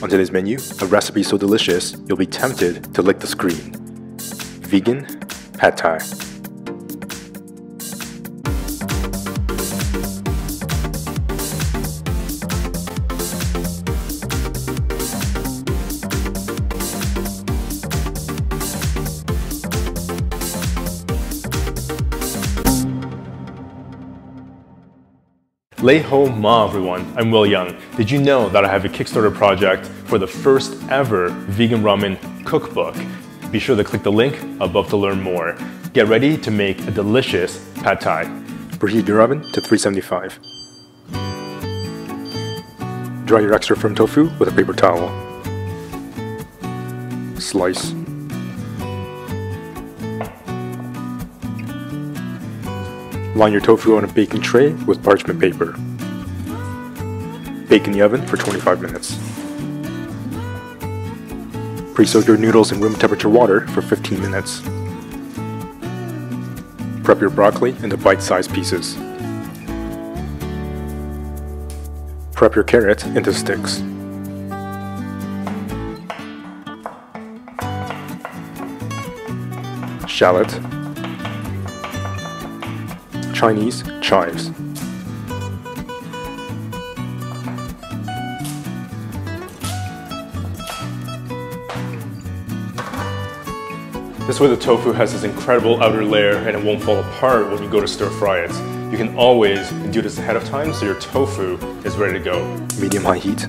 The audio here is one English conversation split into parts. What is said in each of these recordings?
On today's menu, a recipe so delicious you'll be tempted to lick the screen. Vegan Pad Thai. Lei Ho Ma everyone, I'm Will Yeung. Did you know that I have a Kickstarter project for the first ever vegan ramen cookbook? Be sure to click the link above to learn more. Get ready to make a delicious pad thai. Preheat your oven to 375. Dry your extra firm tofu with a paper towel. Slice. Line your tofu on a baking tray with parchment paper. Bake in the oven for 25 minutes. Pre-soak your noodles in room temperature water for 15 minutes. Prep your broccoli into bite-sized pieces. Prep your carrot into sticks. Shallot Chinese chives. This way the tofu has this incredible outer layer and it won't fall apart when you go to stir fry it. You can always do this ahead of time so your tofu is ready to go. Medium high heat,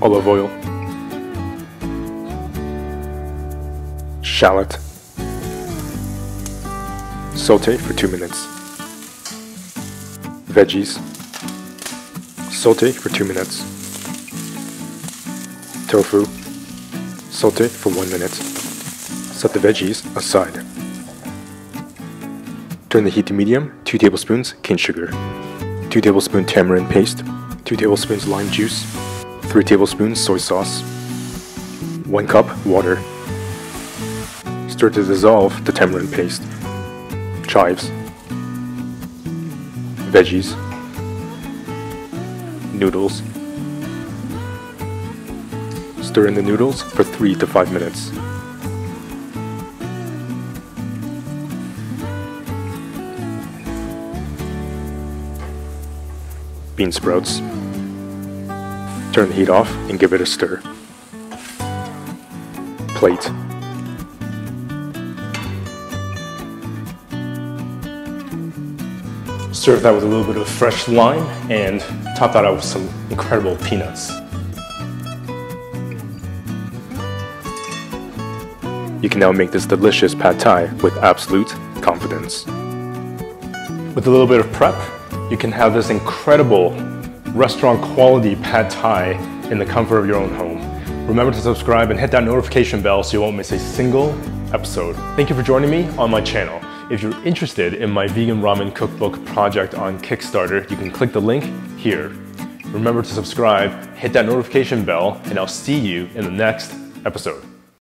olive oil, shallot, saute for 2 minutes veggies, saute for 2 minutes, tofu, saute for 1 minute, set the veggies aside. Turn the heat to medium, 2 tablespoons cane sugar, 2 tablespoons tamarind paste, 2 tablespoons lime juice, 3 tablespoons soy sauce, 1 cup water. Stir to dissolve the tamarind paste, chives, veggies, noodles. Stir in the noodles for 3 to 5 minutes. Bean sprouts. Turn the heat off and give it a stir. Plate. Serve that with a little bit of fresh lime and top that out with some incredible peanuts. You can now make this delicious pad thai with absolute confidence. With a little bit of prep, you can have this incredible restaurant quality pad thai in the comfort of your own home. Remember to subscribe and hit that notification bell so you won't miss a single episode. Thank you for joining me on my channel. If you're interested in my vegan ramen cookbook project on Kickstarter, you can click the link here. Remember to subscribe, hit that notification bell, and I'll see you in the next episode.